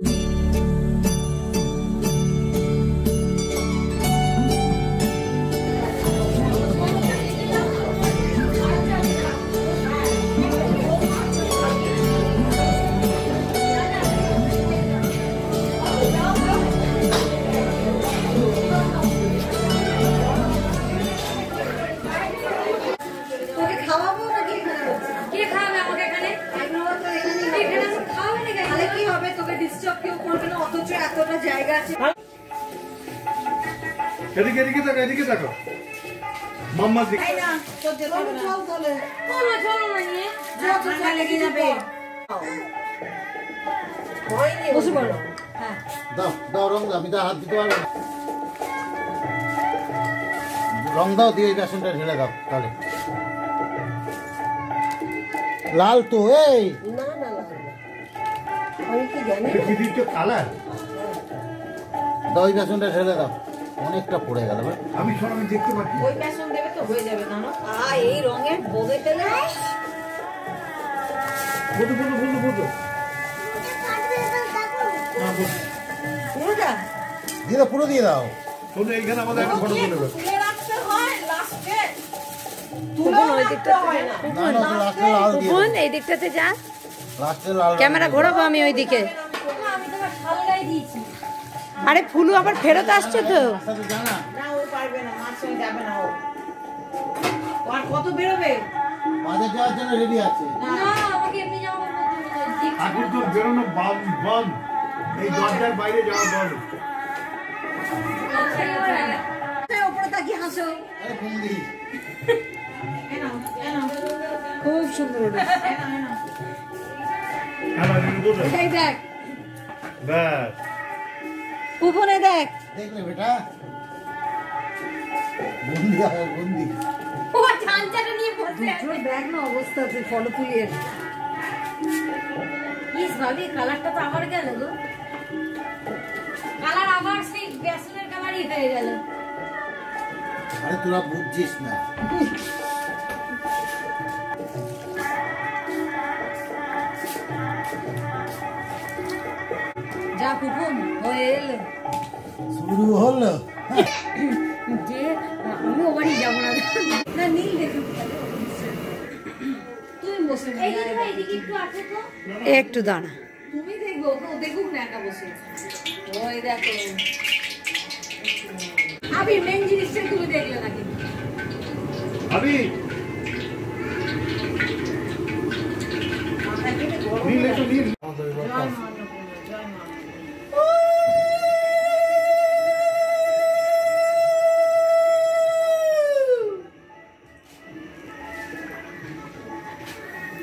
me. হ্যাঁ। দাও দাও রং দাও আমি তো হাত দিতে পারব না। রং দাও দিয়ে এই বেসনটা ঢেলে দাও তাহলে। লাল তো এই। না না না আমি কি জানি? কালার? দাও ওই বেসনটা ঢেলে দাও। অনেকটা পড়ে গেল আমি সব আমি দেখতে পাচ্ছি। ওই বেসন দেবে তো হয়ে যাবে আ এই রঙের বোধে তেলে বুঝো বুঝো বুঝো বুঝো পুরোটা দিয়ে দাও পুরো দিয়ে দাও। শোনো এইখানে আমাদের একটা ফটো তুলে ক্যামেরা ঘোরাবো আমি ওইদিকে আমি তোমার দিয়েছি। আরে ফুলু আবার ফেরত আসছে তো। কত বেরোবে? বাজার যাওয়ার জন্য রেডি আছে। না আমাকে এমনি এখন বেরোনো বন্ধ। এই দরজার বাইরে যাওয়া বন্ধ। খুব সুন্দর হ্যাঁ দেখ। ব্যাস। উপরে দেখ। দেখলে বেটা? বন্দি হবে বন্দি। ও ছানচাটা নিয়ে বসে দুটোর দেখ না অবস্থা তুই ফটো তুলিয়ে ইস ভাবি কালারটা তো আবার গেল গো। কালার আবার সেই বেসনের কালারই হয়ে গেল। আরে তোরা বুঝছিস না। যা কুকুম হয়ে এলো। শুরু হলো যে আমি ও বাড়ি যাব না। না নীল দেখে। তুমি বসে এই ভাই এদিকে একটু আছে তো। একটু দাঁড়া। তুমি দেখব ও দেখুক না একা বসে। ওই দেখো। আমি মেন জিনিসটা তুমি দেখলে না কিন্তু আমি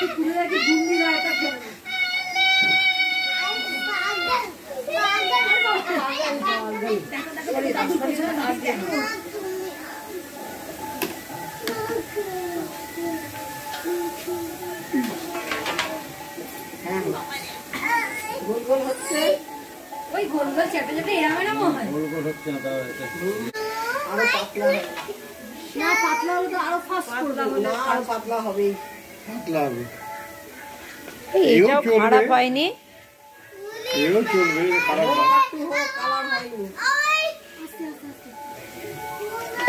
তুলে রাখি। গোল গোল হচ্ছে ওই গোল গোল চেপে চেপে এরামে না হয় গোল গোল হচ্ছে না তাও আরও পাতলা হবে। না পাতলা হলে তো আরও ফাস্ট আরও পাতলা হবেই পাতলা হবে এটাও এও চলবে। খারাপ হয়নি এও চলবে এ খারাপ না একটু হোক কালার হয়নি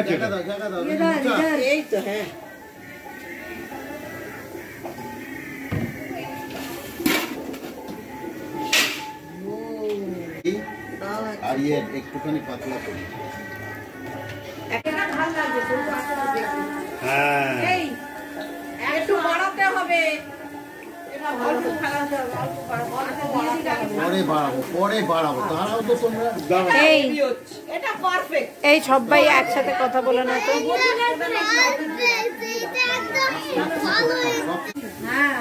জায়গা দাও জায়গা দাও ইধার, নিচা। ইধার। এই তো হ্যাঁ এই, আর ইয়ে একটুখানি পাতলা করি একটা ভাল লাগবে সরু আস্তে আস্তে দেখবে। হ্যাঁ এই একটু বাড়াতে হবে। এই। এটা পারফেক্ট এই সবাই একসাথে কথা বলে না তো। হ্যাঁ।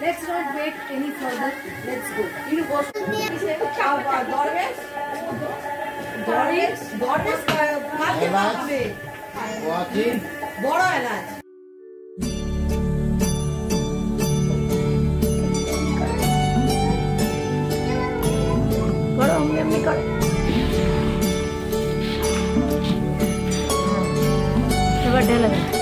Let's not wait any further. Let's go. You go. Doorways. is it Doorways. Walking. বড় এলাচ বড় অমনি অমনি করে এবার ঢেলে দেয়